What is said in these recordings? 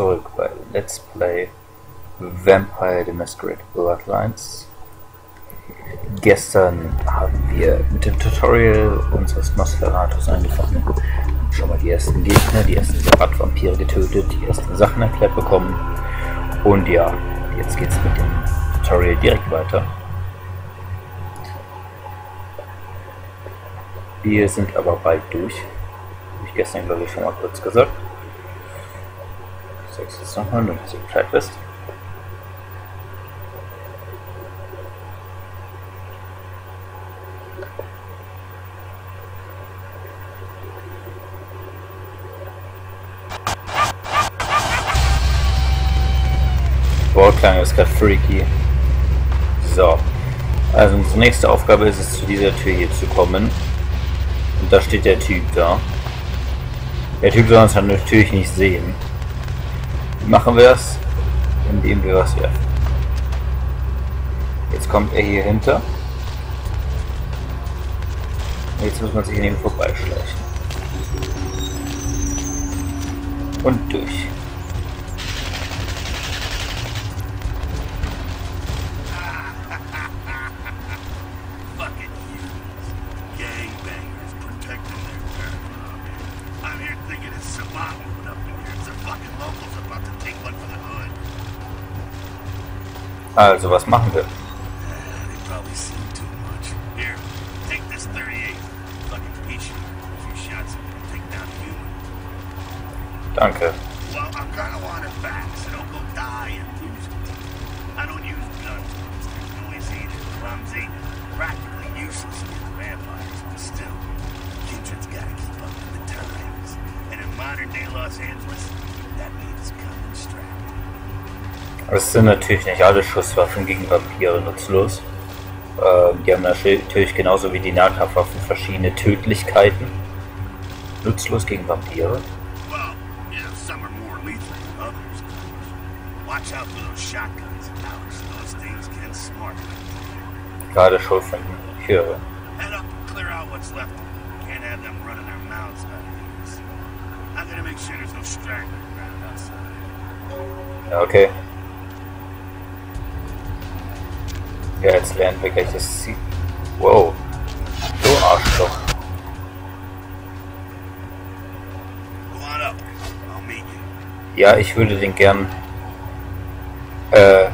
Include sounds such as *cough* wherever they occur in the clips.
zurück bei Let's Play Vampire the Masquerade Bloodlines. Gestern haben wir mit dem Tutorial unseres Nosferatus angefangen. Schon mal die ersten Gegner, die ersten Radvampire getötet, die ersten Sachen erklärt bekommen. Und ja, jetzt geht's mit dem Tutorial direkt weiter. Wir sind aber bald durch. Habe ich gestern, glaube ich, schon mal kurz gesagt. Ich sag's jetzt nochmal, dass ihr Bescheid wisst. Wortklang ist gerade freaky. So. Also unsere nächste Aufgabe ist es, zu dieser Tür hier zu kommen. Und da steht der Typ da. Der Typ soll uns dann natürlich nicht sehen. Machen wir das? Indem wir was werfen. Jetzt kommt er hier hinter. Jetzt muss man sich an ihm vorbeischleichen. Und durch. Also, was machen wir? Es sind natürlich nicht alle Schusswaffen gegen Vampire nutzlos. Ähm, die haben natürlich genauso wie die Nahkampfwaffen verschiedene Tödlichkeiten. Nutzlos gegen Vampire. Gerade schon von höre. Head up and clear out what's left. Can't have them running their mouths out of these. I'm gonna make sure there's no stragglers around outside. Ja, okay. Ja, jetzt lernen wir gleich das Ziel. Wow. Du Arschloch. Ja, ich würde den gern. Äh.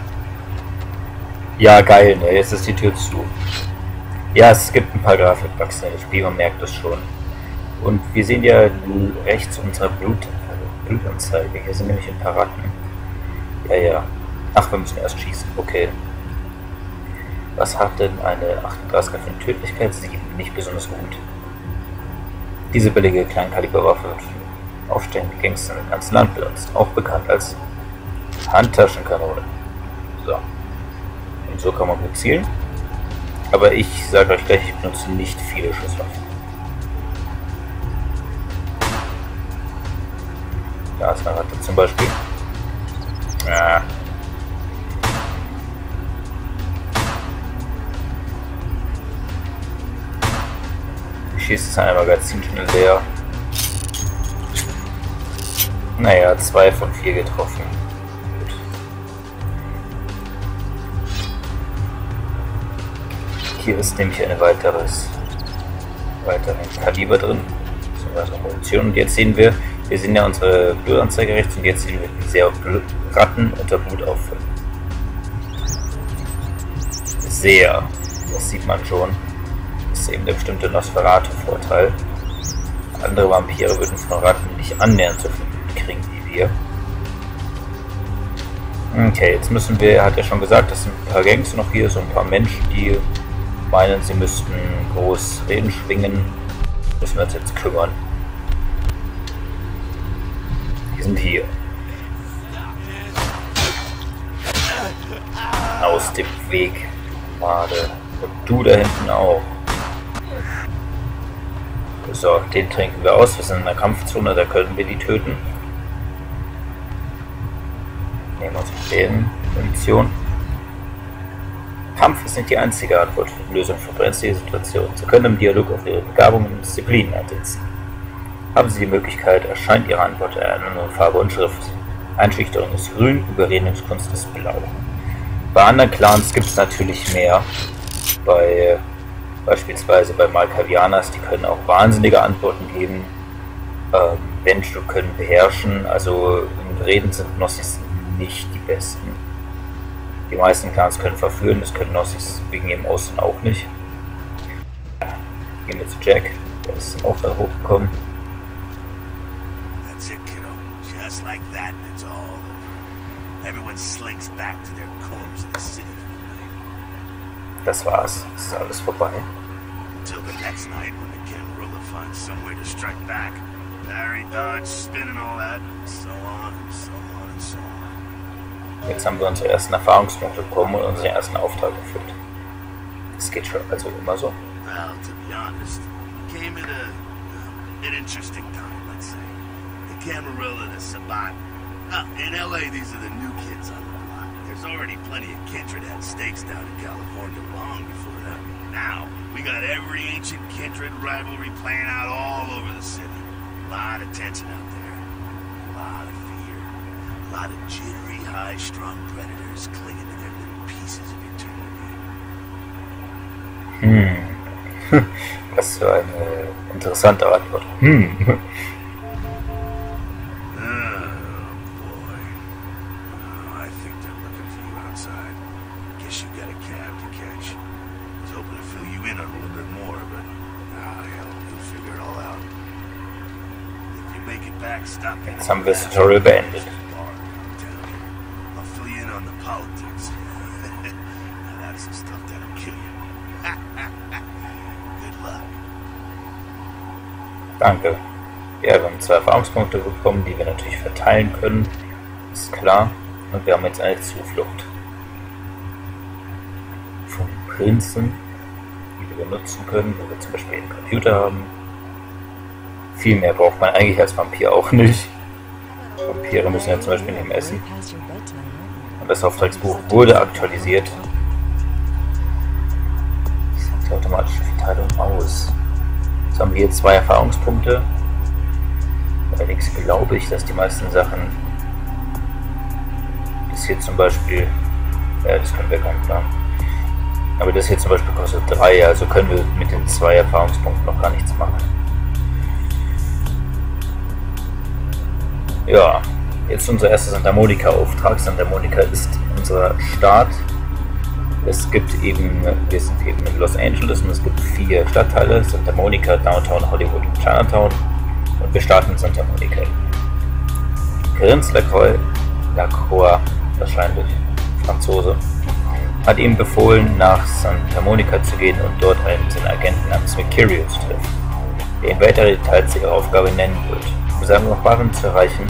Ja, geil, ne? Jetzt ist die Tür zu. Ja, es gibt ein paar Grafikbugs in dem Spiel, man merkt das schon. Und wir sehen ja rechts unserer Blut, Blutanzeige. Hier sind nämlich ein paar Ratten. Ja, ja. Ach, wir müssen erst schießen. Okay. Was hat denn eine 38er für eine Tödlichkeit? 7. Nicht besonders gut. Diese billige Kleinkaliberwaffe wird von aufstehenden Gangstern im ganzen Land benutzt. Auch bekannt als Handtaschenkanone. So. Und so kann man gut zielen. Aber ich sage euch gleich, ich benutze nicht viele Schusswaffen. Da ist eine Ratte zum Beispiel. Ah. Ich schieße sein Magazin schnell leer. Naja, zwei von vier getroffen. Gut. Hier ist nämlich ein weiteres weiteren Kaliber drin. So weitere Munition. Und jetzt sehen wir, wir sehen ja unsere Blutanzeige rechts und jetzt sehen wir, wie sehr Ratten unter Blut auffüllen. Sehr. Das sieht man schon. Ist eben der bestimmte Nosferatu-Vorteil. Andere Vampire würden von Ratten nicht annähernd so viel kriegen wie wir. Okay, jetzt müssen wir, er hat ja schon gesagt, das sind ein paar Gangs noch hier, so ein paar Menschen, die meinen, sie müssten groß Reden schwingen. Müssen wir uns jetzt kümmern. Die sind hier. Aus dem Weg. Made. Und du da hinten auch. So, den trinken wir aus. Wir sind in der Kampfzone, da können wir die töten. Nehmen uns mit den Munition. Kampf ist nicht die einzige Antwort für die Lösung von brenzlige Situationen. Sie können im Dialog auf Ihre Begabungen und Disziplinen einsetzen. Haben Sie die Möglichkeit, erscheint Ihre Antwort in einer anderen Farbe und Schrift. Einschüchterung ist grün, Überredungskunst ist blau. Bei anderen Clans gibt es natürlich mehr. Bei beispielsweise bei Malkavianas, die können auch wahnsinnige Antworten geben. Ähm, Venture können beherrschen, also im Reden sind Gnosis nicht die besten. Die meisten Clans können verführen, das können Gnosis wegen ihrem Aussehen auch nicht. Gehen wir zu Jack, der ist auch da hochgekommen. That's it, kiddo. Just like that, and it's all over. Everyone slinks back to their corners in the city. Das war's, es ist alles vorbei. Until the next night when the Camarilla finds some way to strike back. Barry dodge, spinning all that, and so on and so on and so on. Jetzt haben wir unsere ersten Erfahrungspunkte bekommen und unseren ersten Auftrag erfüllt. Das geht schon also immer so. Well, to be honest, came at a, an interesting time, let's say. The Camarilla, the Sabat. Uh, in LA, these are the new kids on the block. There's already plenty of Kindred had stakes down in California long before that. Now, we got every ancient Kindred rivalry playing out all over the city. A lot of tension out there. A lot of fear. A lot of jittery, high-strung predators clinging to their little pieces of eternity. *laughs* *laughs* Hm. Was für eine eh, interessante Antwort. Hm. *laughs* Jetzt haben wir das Tutorial beendet. Danke. Ja, wir haben zwei Erfahrungspunkte bekommen, die wir natürlich verteilen können. Ist klar. Und wir haben jetzt eine Zuflucht. Vom Prinzen, die wir benutzen können, wenn wir zum Beispiel einen Computer haben. Viel mehr braucht man eigentlich als Vampir auch nicht. Vampire müssen ja zum Beispiel mehr essen. Und das Auftragsbuch wurde aktualisiert. Wie sieht die automatische Verteilung aus? Jetzt haben wir hier zwei Erfahrungspunkte. Allerdings glaube ich, dass die meisten Sachen. Das hier zum Beispiel. Ja, das können wir gar nicht machen. Aber das hier zum Beispiel kostet drei, also können wir mit den zwei Erfahrungspunkten noch gar nichts machen. Ja, jetzt unser erster Santa Monica-Auftrag. Santa Monica ist unser Staat. Es gibt eben, wir sind eben in Los Angeles und es gibt vier Stadtteile: Santa Monica, Downtown, Hollywood und Chinatown. Und wir starten in Santa Monica. Prinz Lacroix, Lacroix wahrscheinlich, Franzose, hat ihm befohlen, nach Santa Monica zu gehen und dort einen seiner Agenten namens Mercurio zu treffen, der ihm weitere Details ihrer Aufgabe nennen wird. Um seine Nachbarin zu erreichen,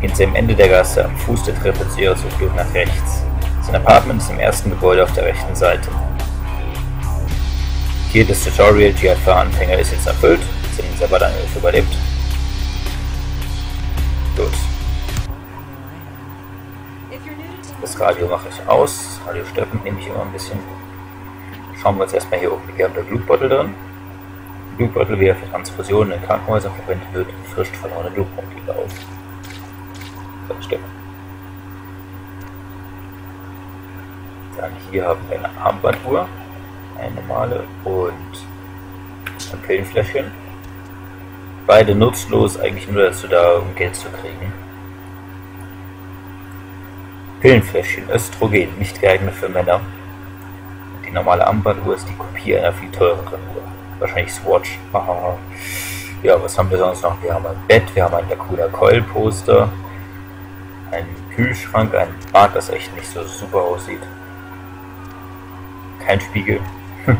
gehen sie am Ende der Gasse am Fuß der Treppe zu ihrer Zuflucht nach rechts. Sein Apartment ist im ersten Gebäude auf der rechten Seite. Hier das Tutorial Jihad für Anfänger ist jetzt erfüllt. Haben selber dann überlebt. Gut. Das Radio mache ich aus. Das Radio stört mich nämlich immer ein bisschen. Schauen wir uns erstmal hier oben. Hier haben wir Blutbeutel drin. Blutbeutel, wie er für Transfusionen in Krankenhäusern verwendet wird, frischt verlorene Blutproteine auf. Zwei Stück. Dann hier haben wir eine Armbanduhr, eine normale und ein Pillenfläschchen. Beide nutzlos, eigentlich nur dazu da, um Geld zu kriegen. Pillenfläschchen, Östrogen, nicht geeignet für Männer. Die normale Armbanduhr ist die Kopie einer viel teureren Uhr. Wahrscheinlich Swatch. Ja, was haben wir sonst noch? Wir haben ein Bett, wir haben ein Lacuna Coil Poster, einen Kühlschrank, ein Bad, das echt nicht so super aussieht. Kein Spiegel. *laughs*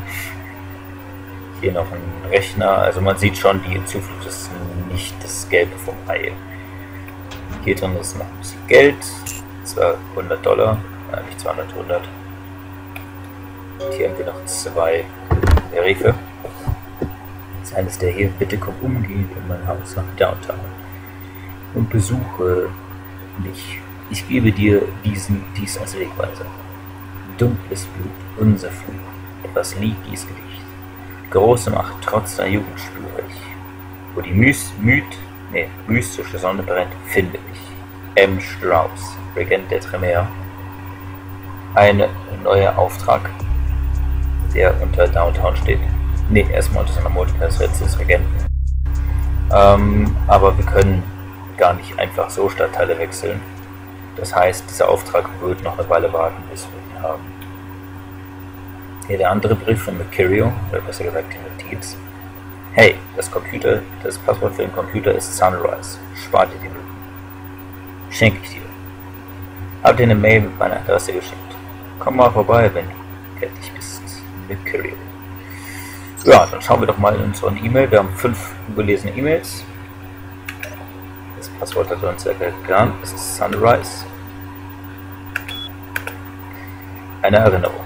Hier noch ein Rechner. Also man sieht schon, die Zuflucht ist nicht das Gelbe vom Ei. Hier drin ist noch ein bisschen Geld. 200 Dollar. Nein, nicht 200, 100. Und hier haben wir noch zwei Briefe. Ist der hier, bitte komm umgehend in mein Haus nach Downtown und besuche mich. Ich gebe dir diesen, dies als Wegweiser. Dunkles Blut, unser Fluch, etwas liegt dies Gedicht. Große Macht, trotz der Jugend spüre ich. Wo die Mys, Myth, nee, mystische Sonne brennt, finde ich. M. Strauss, Regent der Tremere, ein neuer Auftrag, der unter Downtown steht. Ne, erstmal seiner Multiple als des Regenten. Ähm, aber wir können gar nicht einfach so Stadtteile wechseln. Das heißt, dieser Auftrag wird noch eine Weile warten, bis wir ihn haben. Hier der andere Brief von Mercurio, oder besser gesagt die Notiz. Hey, das Computer, das Passwort für den Computer ist Sunrise. Spar dir die Mühe. Schenke ich dir. Hab dir eine Mail mit meiner Adresse geschickt. Komm mal vorbei, wenn du fertig bist. Mercurio. Ja, dann schauen wir doch mal in unseren E-Mail. Wir haben fünf ungelesene E-Mails. Das Passwort hat uns ja gelernt. Das ist Sunrise. Eine Erinnerung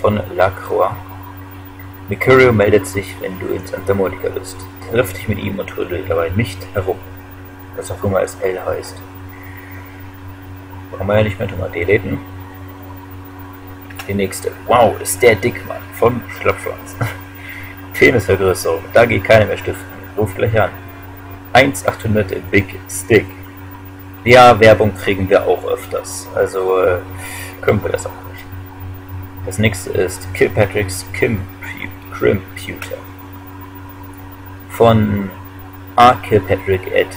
von Lacroix. Mercurio meldet sich, wenn du in Santa Monica bist. Triff dich mit ihm und rüttel dabei nicht herum. Was auch immer es L heißt. Brauchen wir ja nicht mehr drüber deleten. Die nächste. Wow, ist der Dickmann von Schlappschwanz. *laughs* Penisvergrößerung. Da geht keiner mehr stiften. Ruf gleich an. 1,800 Big Stick. Ja, Werbung kriegen wir auch öfters. Also äh, können wir das auch nicht. Das nächste ist Kilpatrick's Crimputer. Von A. Kilpatrick at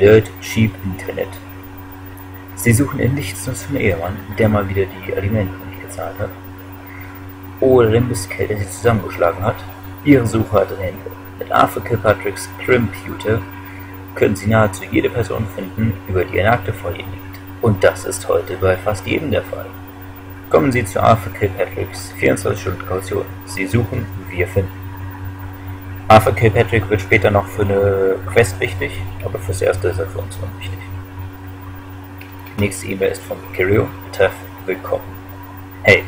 Dirt Cheap Internet. Sie suchen in nichts als einen Ehemann, der mal wieder die Alimente nicht gezahlt hat. Oder den Mistkerl, der sie zusammengeschlagen hat. Ihre Suche hat ein Ende. Mit Arthur Kilpatricks Crimputer können Sie nahezu jede Person finden, über die ein Akte vor Ihnen liegt. Und das ist heute bei fast jedem der Fall. Kommen Sie zu Arthur Kilpatricks 24 Stunden Kaution. Sie suchen, wir finden. Arthur Kilpatrick wird später noch für eine Quest wichtig, aber fürs Erste ist er für uns unwichtig. Nächste E-Mail ist von Kirio. Treff, willkommen. Hey,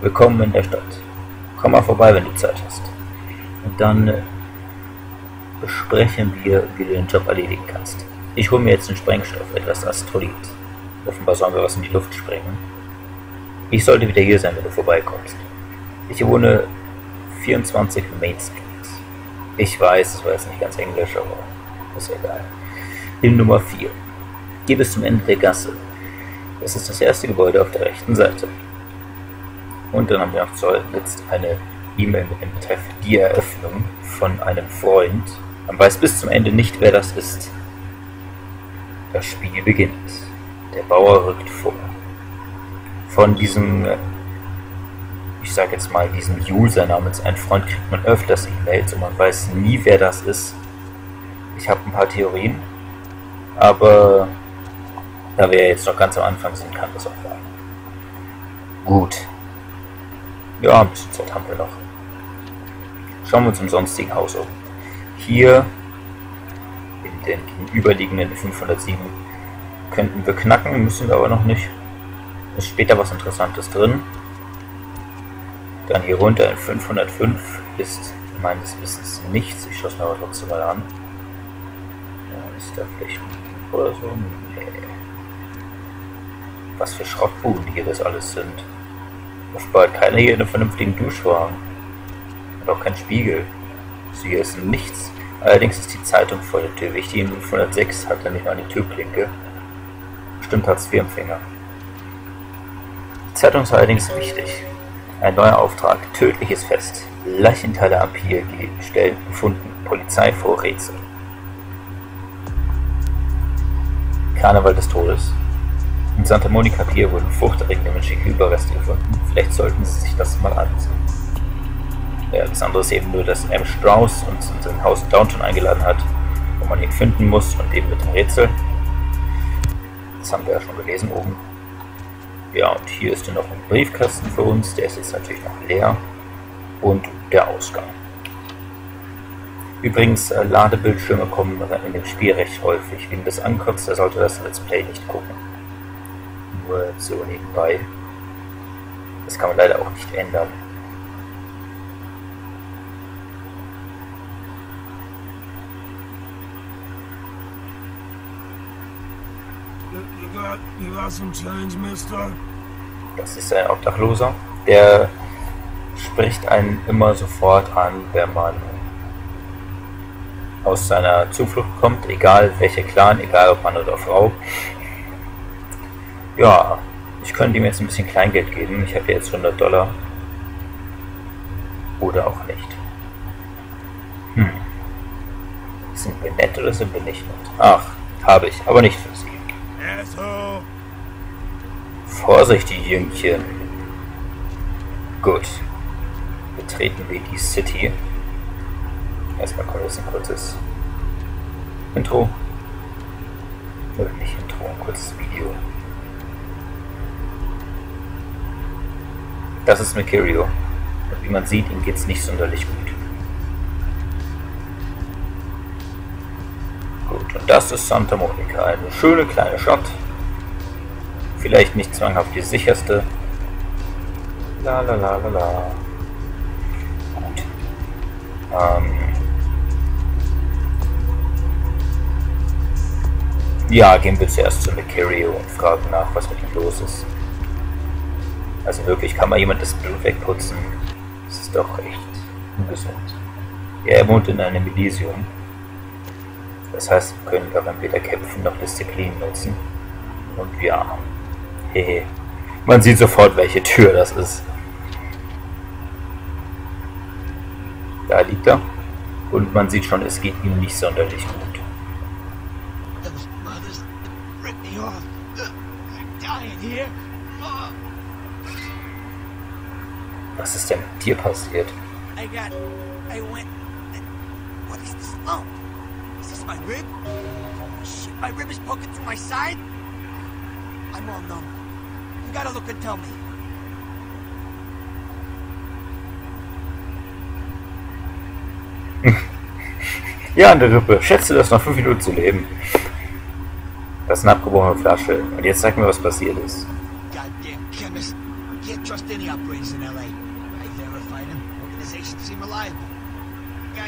willkommen in der Stadt. Komm mal vorbei, wenn du Zeit hast. Und dann äh, besprechen wir, wie du den Job erledigen kannst. Ich hole mir jetzt einen Sprengstoff, etwas Astrolith. Offenbar sollen wir was in die Luft sprengen. Ich sollte wieder hier sein, wenn du vorbeikommst. Ich wohne 24 Main Street. Ich weiß, das war jetzt nicht ganz englisch, aber ist egal. In Nummer 4. Geh bis zum Ende der Gasse. Es ist das erste Gebäude auf der rechten Seite. Und dann haben wir noch zuletzt eine E-Mail mit dem Betreff Die Eröffnung von einem Freund. Man weiß bis zum Ende nicht, wer das ist. Das Spiel beginnt. Der Bauer rückt vor. Von diesem, ich sag jetzt mal, diesem User namens ein Freund kriegt man öfters E-Mails und man weiß nie, wer das ist. Ich habe ein paar Theorien, aber da wir jetzt noch ganz am Anfang sind, kann das auch sein. Gut. Ja, ein bisschen Zeit haben wir noch. Schauen wir uns im sonstigen Haus um. Hier in den gegenüberliegenden 507 könnten wir knacken, müssen wir aber noch nicht. Ist später was Interessantes drin. Dann hier runter in 505 ist meines Wissens nichts. Ich schaue es mir aber trotzdem mal an. Ja, ist da vielleicht oder so? Was für Schrottbuden hier das alles sind. Offenbar hat keiner hier in einem vernünftigen Duschwagen. Und auch kein Spiegel. So hier ist nichts. Allerdings ist die Zeitung vor der Tür wichtig. In 506 hat er nicht mal eine Türklinke. Bestimmt hat es Empfänger. Die Zeitung ist allerdings wichtig. Ein neuer Auftrag. Tödliches Fest. Leichenteile am Pier gestellt, gefunden. Polizei vor Rätsel. Karneval des Todes. In Santa Monica Pier wurden furchterregende menschliche Überreste gefunden. Vielleicht sollten Sie sich das mal ansehen. Ja, das andere ist eben nur, dass M. Strauss uns in sein Haus Downton eingeladen hat, wo man ihn finden muss und eben mit dem Rätsel. Das haben wir ja schon gelesen oben. Ja, und hier ist dann noch ein Briefkasten für uns. Der ist jetzt natürlich noch leer. Und der Ausgang. Übrigens, äh, Ladebildschirme kommen in dem Spiel recht häufig. Wegen des Ankotz, der sollte das Let's Play nicht gucken nur so nebenbei. Das kann man leider auch nicht ändern. Das ist ein Obdachloser. Der spricht einen immer sofort an, wenn man aus seiner Zuflucht kommt, egal welcher Clan, egal ob Mann oder Frau. Ja, ich könnte ihm jetzt ein bisschen Kleingeld geben. Ich habe jetzt 100 Dollar. Oder auch nicht. Hm. Sind wir nett oder sind wir nicht nett? Ach, habe ich, aber nicht für Sie. Asshole. Vorsichtig, Jüngchen. Gut. Betreten wir die City. Erstmal kommt jetzt ein kurzes Intro. Oder nicht Intro, ein kurzes Video. Das ist Mercurio. Und wie man sieht, ihm geht es nicht sonderlich gut. Gut, und das ist Santa Monica. Eine schöne kleine Stadt. Vielleicht nicht zwanghaft die sicherste. La la la la la. Gut. Ähm, Ja, gehen wir zuerst zu Mercurio und fragen nach, was mit ihm los ist. Also wirklich, kann mal jemand das Blut wegputzen? Das ist doch echt ungesund. Ja, er wohnt in einem Elysium. Das heißt, wir können daran weder kämpfen noch Disziplin nutzen. Und ja, hehe. Man sieht sofort, welche Tür das ist. Da liegt er. Und man sieht schon, es geht ihm nicht sonderlich gut. Was ist denn mit dir passiert? I got. I went. What is this lump? Is this my rib? Oh, shit, my rib is poking through my side? I'm all numb. You gotta look and tell me. *laughs* Ja, an der Rippe. Schätze, das noch fünf Minuten zu leben. Das ist eine abgebrochene Flasche. Und jetzt zeig mir, was passiert ist.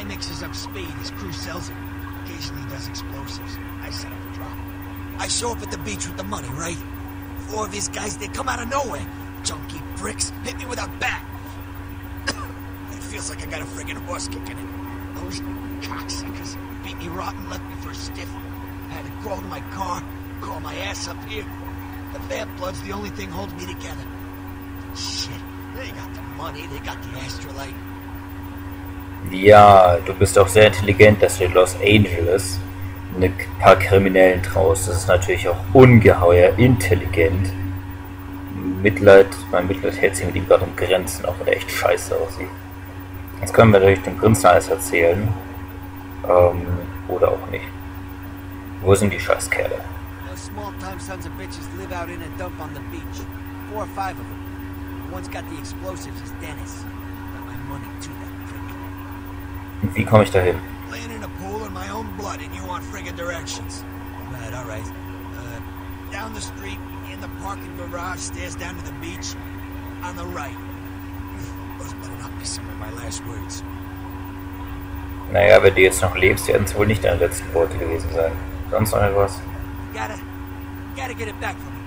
Guy mixes up speed, his crew sells it. Occasionally does explosives. I set up a drop. I show up at the beach with the money, right? Four of his guys, they come out of nowhere. Junky bricks hit me with a bat. *coughs* it feels like I got a friggin' horse kicking it. Those cocksuckers beat me rotten, left me for a stiff. I had to crawl to my car, crawl my ass up here. The bad blood's the only thing holding me together. Shit, they got the money, they got the astrolite. Ja, du bist auch sehr intelligent, dass du in Los Angeles ein paar Kriminellen traust. Das ist natürlich auch ungeheuer intelligent. Mitleid, mein Mitleid hält sich mit ihm gerade um Grenzen, auch wenn er echt scheiße aussieht. Jetzt können wir durch den Prinzen alles erzählen. Ähm, oder auch nicht. Wo sind die Scheißkerle? Small-time sons of bitches live in a dump on the beach. Four or five of them. The one's got the explosives is Dennis. Got my money too, wie komme ich dahin? Laying in a pool in my own blood and you want friggin' directions. Right, alright. Uh, down the street, in the parking garage, stairs down to the beach. On the right. *sighs* Those better not be some of my last words. Naja, wenn du jetzt noch lebst, werden es wohl nicht deine letzten Worte gewesen sein. Sonst noch etwas? Gotta, gotta get it back from him.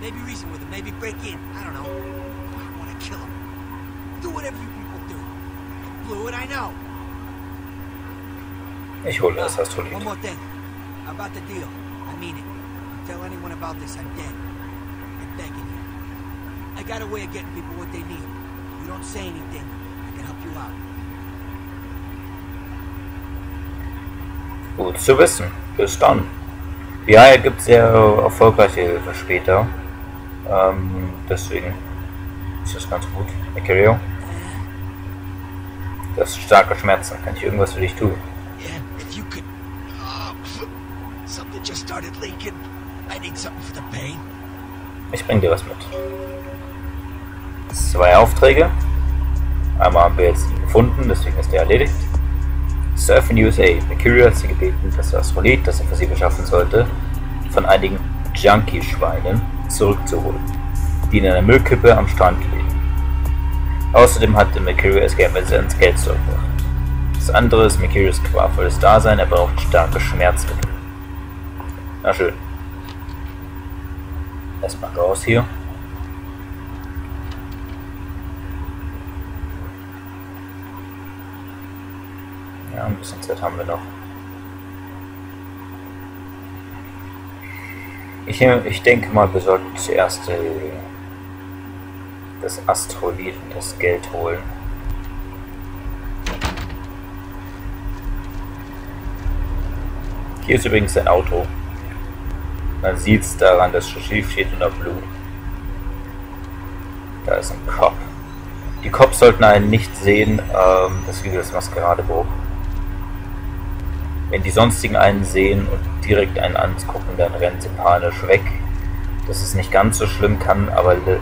Maybe reason with him, maybe break in. I don't know. I wanna kill him. Do whatever you people do. I blew it, I know. Ich hole das Astrolith. One more thing. About the deal. I mean it. Tell anyone about this, I'm dead. I'm begging you. I got a way of getting people what they need. You don't say anything, I can help you out. Gut zu wissen. Bis dann. Ja, er gibt sehr erfolgreiche Hilfe später. Ähm, deswegen ist das ganz gut. Mercurio? Das ist starke Schmerzen. Kann ich irgendwas für dich tun? Started leaking. I need something for the pain. Ich bring dir was mit. Zwei Aufträge. Einmal haben wir jetzt ihn gefunden, deswegen ist er erledigt. Surfing USA. Mercurio hat sie gebeten, das Astrolith, das er für sie beschaffen sollte, von einigen Junkie-Schweinen zurückzuholen, die in einer Müllkippe am Strand liegen. Außerdem hatte Mercurio es gern, wenn sie ans Geld zurückbracht. Das andere ist Mercurios qualvolles Dasein, er braucht starke Schmerzmittel. Na schön. Erstmal raus hier. Ja, ein bisschen Zeit haben wir noch. Ich, ich denke mal, wir sollten zuerst äh, das Astrolit und das Geld holen. Hier ist übrigens ein Auto. Man sieht es daran, dass schief steht unter Blut. Da ist ein Cop. Die Cops sollten einen nicht sehen, ähm, das ist wie das Maskeradebruch. Wenn die sonstigen einen sehen und direkt einen angucken, dann rennen sie panisch weg. Das ist nicht ganz so schlimm, kann aber über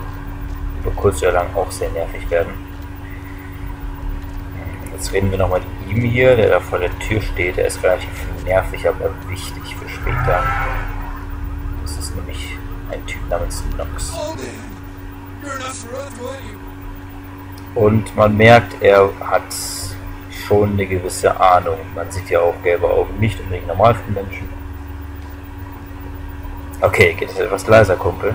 kurz oder lang auch sehr nervig werden. Jetzt reden wir nochmal mit ihm hier, der da vor der Tür steht. Der ist relativ nervig, aber wichtig für später. Nämlich ein Typ namens Nox. Und man merkt, er hat schon eine gewisse Ahnung. Man sieht ja auch gelbe Augen nicht unbedingt normal für Menschen. Okay, geht es etwas leiser, Kumpel.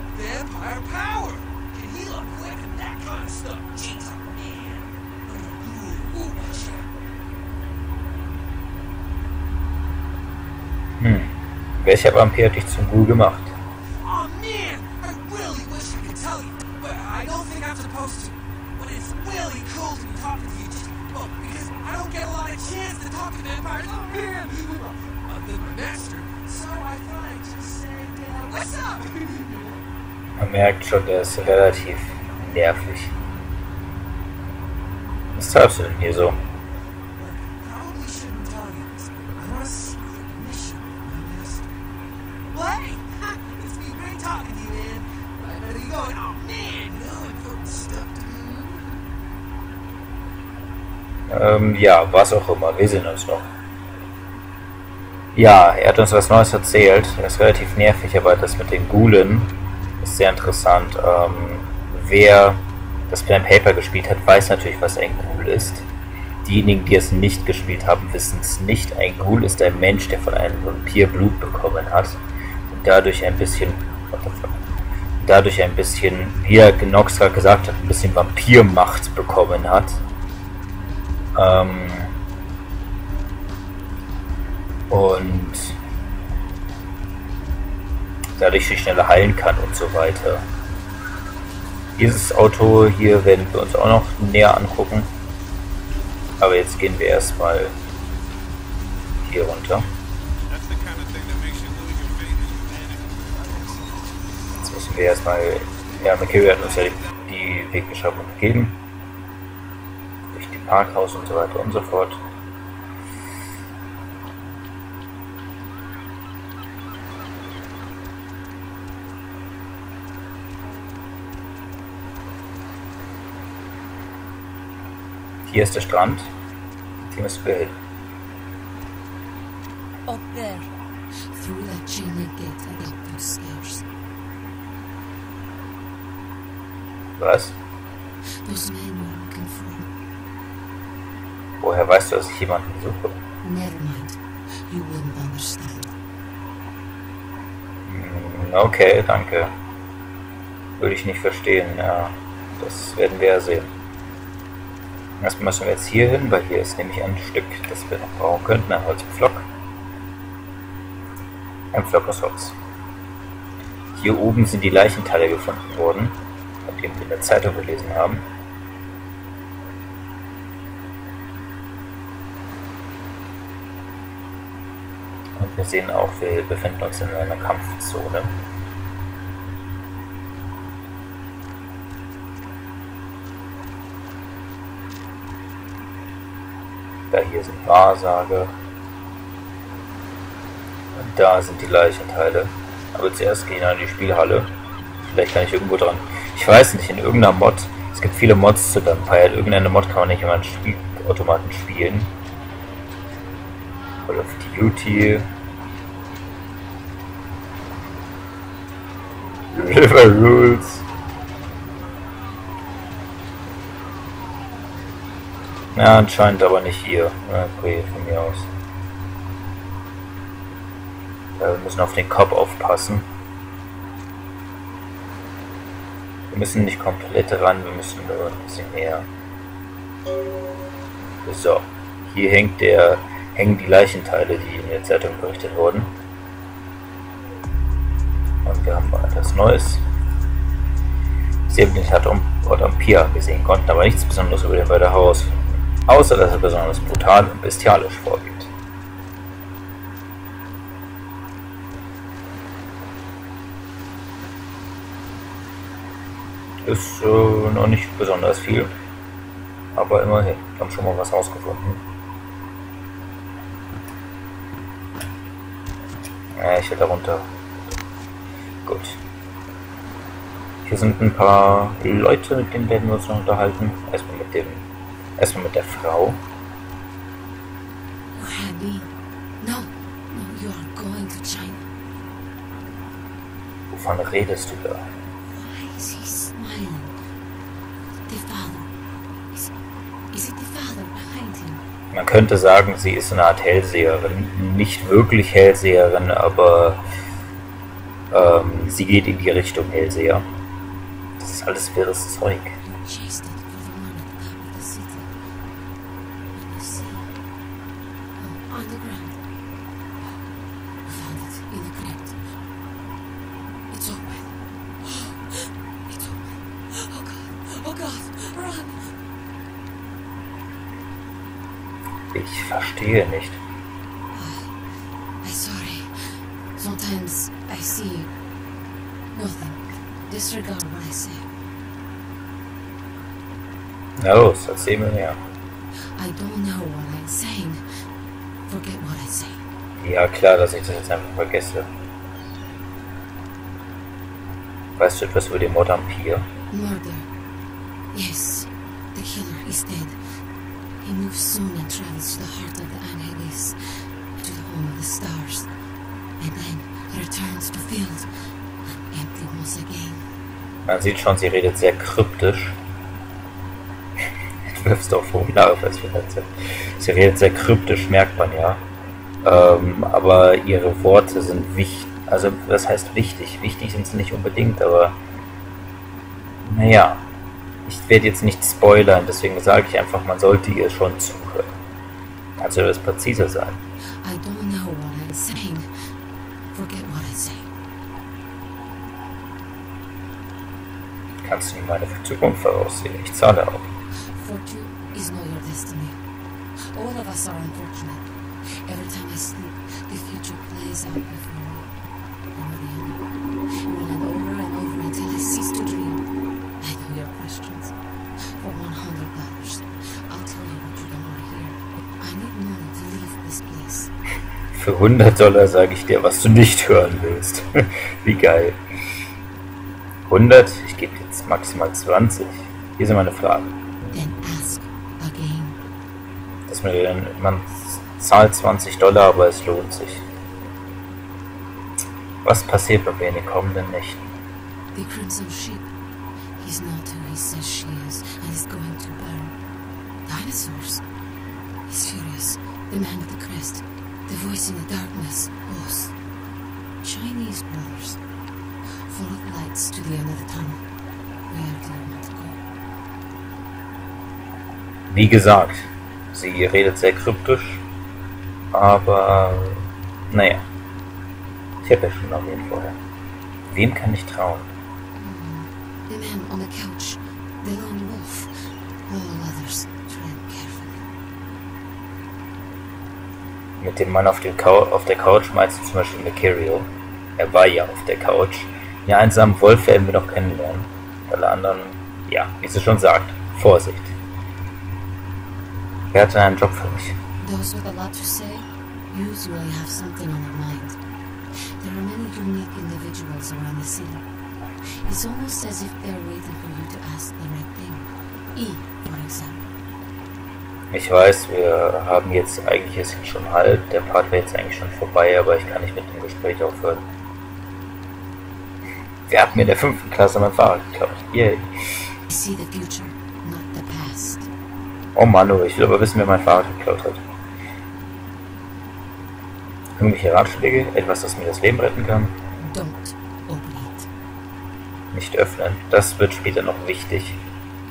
vampire power. Can heal up quick and that kind of stuff. Jesus, man. Hm. Welcher Vampir hat dich zum Ghoul gemacht? Schon, der ist relativ nervig. Was treibst du denn hier so? Ähm, ja, was auch immer. Wir sehen uns noch. Ja, er hat uns was Neues erzählt. Er ist relativ nervig, aber das mit den Gulen sehr interessant. Ähm, wer das Pen Paper gespielt hat, weiß natürlich, was ein Ghoul ist. Diejenigen, die es nicht gespielt haben, wissen es nicht. Ein Ghoul ist ein Mensch, der von einem Vampir Blut bekommen hat und dadurch ein bisschen, dadurch ein bisschen, wie er Nox gerade gesagt hat, ein bisschen Vampirmacht bekommen hat. Ähm und dadurch sich schneller heilen kann und so weiter. Dieses Auto hier werden wir uns auch noch näher angucken. Aber jetzt gehen wir erstmal hier runter. Jetzt müssen wir erstmal. Ja, McKay hat uns ja die Wegbeschreibung gegeben. Durch die Parkhaus und so weiter und so fort. Hier ist der Strand. Hier müssen wir hin. Up there, through that chain gate and up those stairs. Was? Those men were looking for him. Woher weißt du, dass ich jemanden suche? Never mind. You wouldn't understand. Hm, okay, danke. Würde ich nicht verstehen, ja. Das werden wir ja sehen. Erstmal müssen wir jetzt hier hin, weil hier ist nämlich ein Stück, das wir noch brauchen könnten, ein Holzpflock. Ein Pflock aus Holz. Hier oben sind die Leichenteile gefunden worden, denen wir in der Zeitung gelesen haben. Und wir sehen auch, wir befinden uns in einer Kampfzone. Da hier sind Wahrsage. Da sind die Leichenteile. Aber zuerst gehen wir in die Spielhalle. Vielleicht kann ich irgendwo dran. Ich weiß nicht, in irgendeiner Mod. Es gibt viele Mods zu Vampire. Irgendeine Mod kann man nicht immer in Spielautomaten spielen. Call of Duty. River Rules. Ja, anscheinend aber nicht hier. Okay, von mir aus. Ja, wir müssen auf den Kopf aufpassen. Wir müssen nicht komplett ran, wir müssen nur ein bisschen näher. So, hier hängt der, hängen die Leichenteile, die in der Zeitung berichtet wurden. Und wir haben etwas Neues. Siebling hat Ort Ampia gesehen, konnten aber nichts Besonderes über den Mörder außer dass er besonders brutal und bestialisch vorgeht. Ist äh, noch nicht besonders viel, aber immerhin, haben schon mal was rausgefunden. Ja, ich will darunter. Gut. Hier sind ein paar Leute, mit denen werden wir uns noch unterhalten. Erstmal mit dem Erstmal mit der Frau. No, no, you are going to China. Wovon redest du da? Why is he smiling? The father. Is, is it the father behind him? Man könnte sagen, sie ist eine Art Hellseherin. Nicht wirklich Hellseherin, aber ähm, sie geht in die Richtung Hellseher. Das ist alles wirres Zeug. Ich verstehe nicht. I'm sorry. Sometimes I see nothing. Disregard what I say. Na los, erzähl mir mehr. I don't know what I'm saying. Forget what I say. Ja, klar, dass ich das jetzt einfach vergesse. Weißt du etwas über den Mord am Pier? Murder. Yes, the killer is dead. He moves soon and travels to the heart of the Angeles, to the home of the stars. And then he returns to field empty once again. Man sieht schon, sie redet sehr kryptisch. Du wirfst auch Formulare fest, Sie redet sehr kryptisch, merkt man ja. Ähm, aber ihre Worte sind wichtig. Also, was heißt wichtig? Wichtig sind sie nicht unbedingt, aber naja, ich werde jetzt nicht spoilern, deswegen sage ich einfach, man sollte ihr schon zuhören. Kannst du das präziser sein? I don't know what I'm saying. Forget what I say. Kannst du mir meine Zukunft voraussehen? Ich zahle auch. Fortune is not your destiny. All of us are unfortunate. Every time I sleep, the future plays out before Für 100 Dollar sage ich dir, was du nicht hören willst. *laughs* Wie geil. 100? Ich gebe jetzt maximal 20. Hier sind meine Fragen. Then ask again. Dass man, man zahlt 20 Dollar, aber es lohnt sich. Was passiert bei mir in den kommenden Nächten? The Crimson Sheep. He's not who he says she is, and is going to burn. Dinosaurs. He's furious. The man with the crest. The voice in the darkness. Boss. Chinese brothers. Follow the lights to the end of the tunnel. Where do you want to go? Wie gesagt, sie redet sehr kryptisch, aber naja. Ich habe ja schon erwähnt vorher. Wem kann ich trauen? The man on the couch. The lone wolf. All others. Tread Mit dem Mann auf, dem auf der Couch meinst du zum Beispiel Mercurio. Er war ja auf der Couch. Den einsamen Wolf werden wir noch kennenlernen. Alle anderen, ja, wie sie schon sagt, Vorsicht. Wer hat denn einen Job für mich? Those with a lot to say usually have something on their mind. There are many unique individuals around the city. It's almost as if they're waiting for you to ask the right thing. E, for example. Ich weiß, wir haben jetzt eigentlich ist jetzt schon halb, der Part wäre jetzt eigentlich schon vorbei, aber ich kann nicht mit dem Gespräch aufhören. Wer hat mir in der fünften Klasse mein Fahrrad geklaut? Yay. Future, the past. Oh Manu, ich will aber wissen, wer mein Fahrrad geklaut hat. Irgendwelche Ratschläge? Etwas, das mir das Leben retten kann? Don't open it. Nicht öffnen. Das wird später noch wichtig.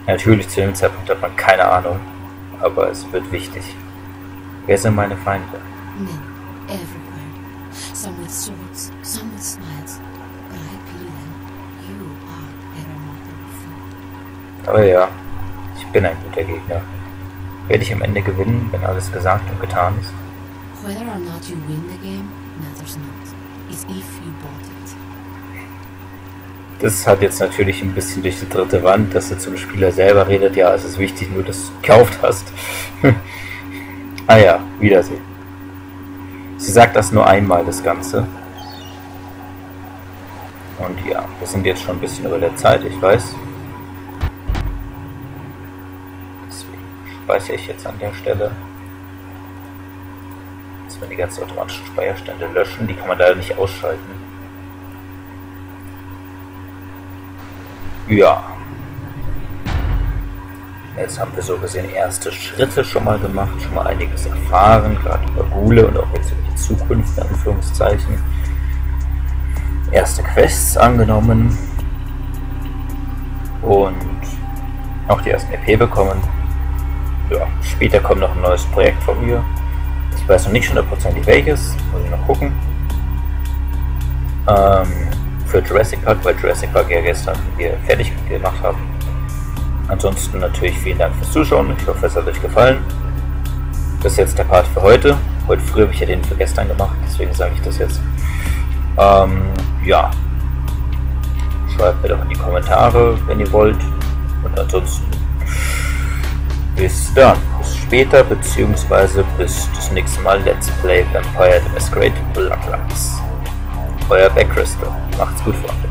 Natürlich, zu dem Zeitpunkt hat man keine Ahnung. Aber es wird wichtig. Wer sind meine Feinde? Men, everywhere. Some with swords, some with smiles. But I pity them. You are not than before. Aber ja, ich bin ein guter Gegner. Werde ich am Ende gewinnen, wenn alles gesagt und getan ist? Whether or not you win the game matters not. It's if you bought it. Das hat jetzt natürlich ein bisschen durch die dritte Wand, dass er zum Spieler selber redet. Ja, es ist wichtig, nur dass du gekauft hast. *laughs* ah ja, Wiedersehen. Sie sagt das nur einmal, das Ganze. Und ja, wir sind jetzt schon ein bisschen über der Zeit, ich weiß. Deswegen speichere ich jetzt an der Stelle. Dass wir die ganzen automatischen Speicherstände löschen. Die kann man leider nicht ausschalten. Ja. Jetzt haben wir so gesehen erste Schritte schon mal gemacht, schon mal einiges erfahren, gerade über Gule und auch jetzt über die Zukunft, in Anführungszeichen. Erste Quests angenommen und auch die ersten EP bekommen. Ja, später kommt noch ein neues Projekt von mir. Ich weiß noch nicht hundertprozentig welches, muss ich noch gucken. Ähm, für Jurassic Park, weil Jurassic Park ja gestern wir fertig gemacht haben. Ansonsten natürlich vielen Dank fürs Zuschauen. Ich hoffe, es hat euch gefallen. Das ist jetzt der Part für heute. Heute früh habe ich ja den für gestern gemacht, deswegen sage ich das jetzt. Ähm, ja. Schreibt mir doch in die Kommentare, wenn ihr wollt. Und ansonsten bis dann. Bis später, beziehungsweise bis das nächste Mal Let's Play Vampire the Masquerade Bloodlines. Euer Back Crystal. Macht's gut, Freunde.